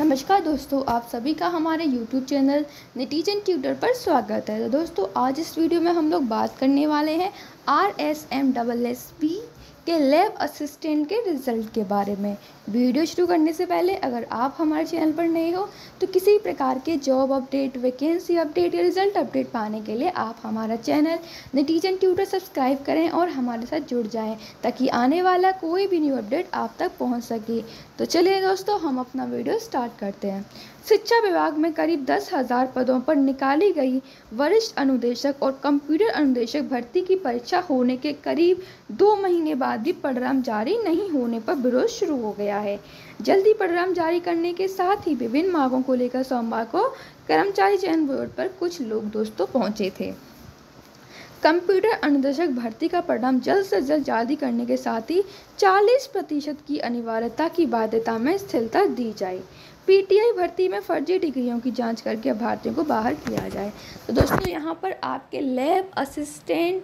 नमस्कार दोस्तों, आप सभी का हमारे YouTube चैनल नेटिजन ट्यूटर पर स्वागत है। तो दोस्तों, आज इस वीडियो में हम लोग बात करने वाले हैं R S M double S P के लैब असिस्टेंट के रिज़ल्ट के बारे में। वीडियो शुरू करने से पहले अगर आप हमारे चैनल पर नए हो तो किसी प्रकार के जॉब अपडेट वैकेंसी अपडेट या रिज़ल्ट अपडेट पाने के लिए आप हमारा चैनल नटीजन ट्यूटर सब्सक्राइब करें और हमारे साथ जुड़ जाएँ, ताकि आने वाला कोई भी न्यू अपडेट आप तक पहुँच सके। तो चलिए दोस्तों, हम अपना वीडियो स्टार्ट करते हैं। शिक्षा विभाग में करीब दस हज़ार पदों पर निकाली गई वरिष्ठ अनुदेशक और कंप्यूटर अनुदेशक भर्ती की परीक्षा होने के करीब दो महीने बाद भी परिणाम जारी नहीं होने पर विरोध शुरू हो गया है। जल्दी परिणाम जारी करने के साथ ही विभिन्न मांगों को लेकर सोमवार को कर्मचारी चयन बोर्ड पर कुछ लोग दोस्तों पहुँचे थे। कंप्यूटर अनुदेशक भर्ती का परिणाम जल्द से जल्द जारी करने के साथ ही 40 प्रतिशत की अनिवार्यता की बाध्यता में स्थिरता दी जाए। पीटीआई भर्ती में फर्जी डिग्रियों की जाँच करके अभ्यर्थियों को बाहर किया जाए। तो दोस्तों, यहाँ पर आपके लैब असिस्टेंट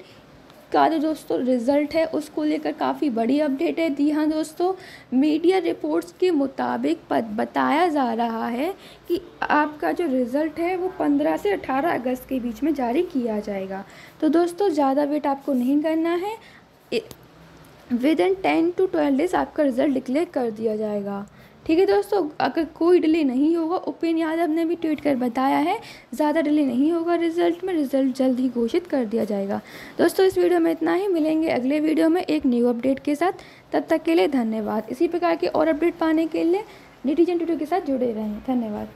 का जो दोस्तों, रिज़ल्ट है उसको लेकर काफ़ी बड़ी अपडेट है। जी हाँ दोस्तों, मीडिया रिपोर्ट्स के मुताबिक बताया जा रहा है कि आपका जो रिज़ल्ट है वो 15 से 18 अगस्त के बीच में जारी किया जाएगा। तो दोस्तों, ज़्यादा वेट आपको नहीं करना है। Within ten to twelve days आपका रिज़ल्ट डिक्लेयर कर दिया जाएगा। ठीक है दोस्तों, अगर कोई डिले नहीं होगा उपेन यादव ने भी ट्वीट कर बताया है, ज़्यादा डिले नहीं होगा रिज़ल्ट में रिज़ल्ट जल्द ही घोषित कर दिया जाएगा। दोस्तों, इस वीडियो में इतना ही, मिलेंगे अगले वीडियो में एक न्यू अपडेट के साथ। तब तक के लिए धन्यवाद। इसी प्रकार के और अपडेट पाने के लिए निटीजन ट्यूटो के साथ जुड़े रहें। धन्यवाद।